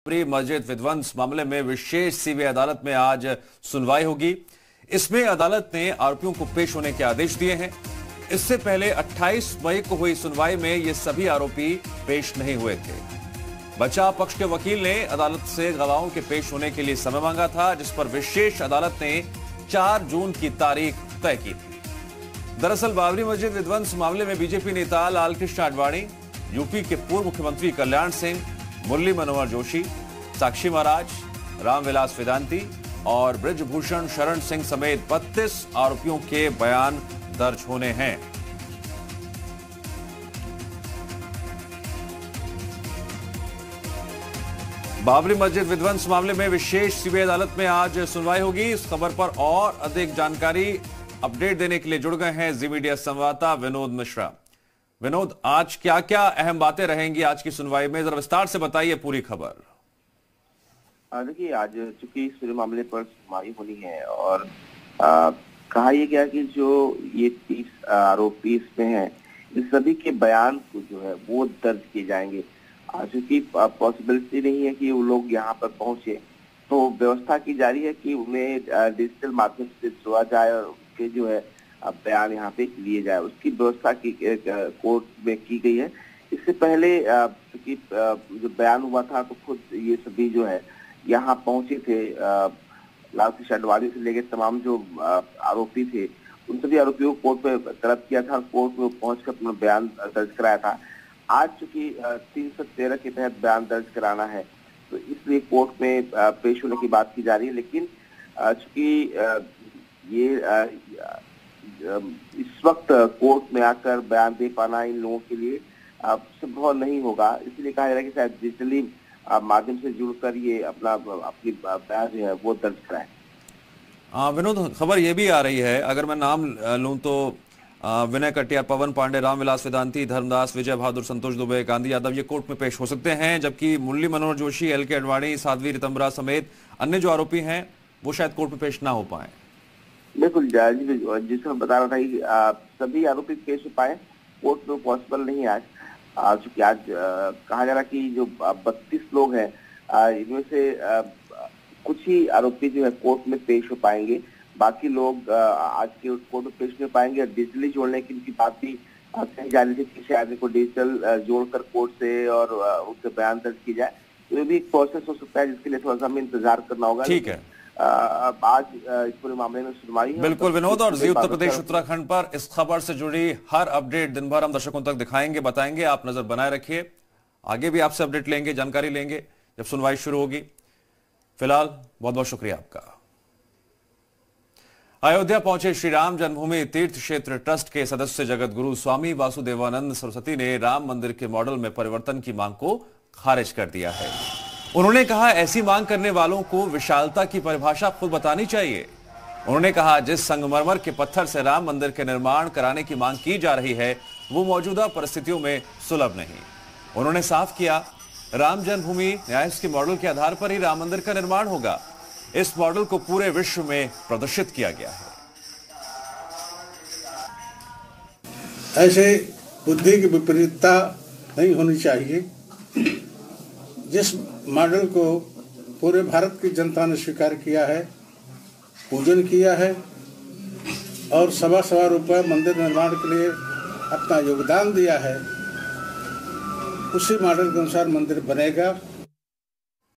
बाबरी मस्जिद विध्वंस मामले में विशेष सीबीआई अदालत में आज सुनवाई होगी। इसमें अदालत ने आरोपियों को पेश होने के आदेश दिए हैं। इससे पहले 28 मई को हुई सुनवाई में ये सभी आरोपी पेश नहीं हुए थे। बचाव पक्ष के वकील ने अदालत से गवाहों के पेश होने के लिए समय मांगा था, जिस पर विशेष अदालत ने 4 जून की तारीख तय की थी। दरअसल बाबरी मस्जिद विध्वंस मामले में बीजेपी नेता लालकृष्ण आडवाणी, यूपी के पूर्व मुख्यमंत्री कल्याण सिंह मुरली मनोहर जोशी, साक्षी महाराज रामविलास वेदांती और ब्रजभूषण शरण सिंह समेत 32 आरोपियों के बयान दर्ज होने हैं। बाबरी मस्जिद विध्वंस मामले में विशेष सीबीआई अदालत में आज सुनवाई होगी। इस खबर पर और अधिक जानकारी अपडेट देने के लिए जुड़ गए हैं जी मीडिया संवाददाता विनोद मिश्रा। विनोद आज क्या क्या अहम बातें रहेंगी आज की सुनवाई में? जरा विस्तार से बताइए पूरी खबर। देखिए आज चूँकि इस पूरे मामले पर सुनवाई होनी है और आ, कहा यह गया कि जो ये तीस आरोपी इसमें हैं इस सभी के बयान को जो है वो दर्ज किए जाएँगे। चूँकि पॉसिबिलिटी नहीं है कि वो लोग यहाँ पर पहुँचे तो व्यवस्था की जा रही है कि उन्हें डिजिटल माध्यम से जोड़ा जाए और उनके जो है बयान यहाँ पे लिए जाए। उसकी व्यवस्था की कोर्ट में की गई है। इससे पहले चूँकि जो बयान हुआ था तो खुद ये सभी जो है, यहाँ पहुँचे थे लाल कृष्ण अडवाणी से लेकर तमाम जो आरोपी थे, उन सभी आरोपियों को कोर्ट में तलब किया था। कोर्ट में पहुंचकर अपना बयान दर्ज कराया था। आज चूँकि तीन सौ तेरह के तहत बयान दर्ज कराना है तो इसलिए कोर्ट में पेश होने की बात की जा रही है। लेकिन चूँकि ये इस वक्त कोर्ट में आकर बयान दे पाना इन लोगों के लिए संभव नहीं होगा। इसलिए कहा जा रहा है कि शायद डिजिटली माध्यम से जुड़कर ये अपना अपनी बयान जो है वो दर्ज कराए। विनोद, खबर ये भी आ रही है। अगर मैं नाम लूँ तो विनय कटिया, पवन पांडे, रामविलास वेदांती धर्मदास, विजय बहादुर, संतोष दुबे, गांधी यादव, ये कोर्ट में पेश हो सकते हैं, जबकि मुरली मनोहर जोशी, एल के अडवाणी, साध्वी रितम्बरा समेत अन्य जो आरोपी हैं, वो शायद कोर्ट में पेश ना हो पाए। बिल्कुल जिसमें बता रहा था कि सभी आरोपी पेश हो पाए कोर्ट में पॉसिबल नहीं आज। चूँकि आज कहा जा रहा कि जो बत्तीस लोग हैं इनमें से कुछ ही आरोपी जो है कोर्ट में पेश हो पाएँगे। बाकी लोग आज के कोर्ट में पेश नहीं पाएँगे। डिजिटली जोड़ने की उनकी बात भी कही जा रही थी किसी शायद को डिजिटल जोड़कर कोर्ट से और उनसे बयान दर्ज की जाए। तो ये भी एक प्रोसेस हो सकता है जिसके लिए थोड़ा सा हमें इंतज़ार करना होगा। ठीक है। आज इस पूरे मामले में सुनवाई बिल्कुल विनोद और जी उत्तर प्रदेश उत्तराखंड पर इस खबर से जुड़ी हर अपडेट दिन भर हम दर्शकों तक दिखाएँगे बताएँगे। आप नज़र बनाए रखिए। आगे भी आपसे अपडेट लेंगे जानकारी लेंगे जब सुनवाई शुरू होगी। फ़िलहाल बहुत बहुत शुक्रिया आपका। अयोध्या पहुँचे श्री राम जन्मभूमि तीर्थ क्षेत्र ट्रस्ट के सदस्य जगत गुरु स्वामी वासुदेवानंद सरस्वती ने राम मंदिर के मॉडल में परिवर्तन की मांग को खारिज कर दिया है। उन्होंने कहा, ऐसी मांग करने वालों को विशालता की परिभाषा खुद बतानी चाहिए। उन्होंने कहा, जिस संगमरमर के पत्थर से राम मंदिर के निर्माण कराने की मांग की जा रही है, वो मौजूदा परिस्थितियों में सुलभ नहीं। उन्होंने साफ़ किया, राम जन्मभूमि न्याय के मॉडल के आधार पर ही राम मंदिर का निर्माण होगा। इस मॉडल को पूरे विश्व में प्रदर्शित किया गया है। ऐसे बुद्धि की विपरीतता नहीं होनी चाहिए। जिस मॉडल को पूरे भारत की जनता ने स्वीकार किया है, पूजन किया है और सवा सवा रुपये मंदिर निर्माण के लिए अपना योगदान दिया है। उसी मॉडल के अनुसार मंदिर बनेगा।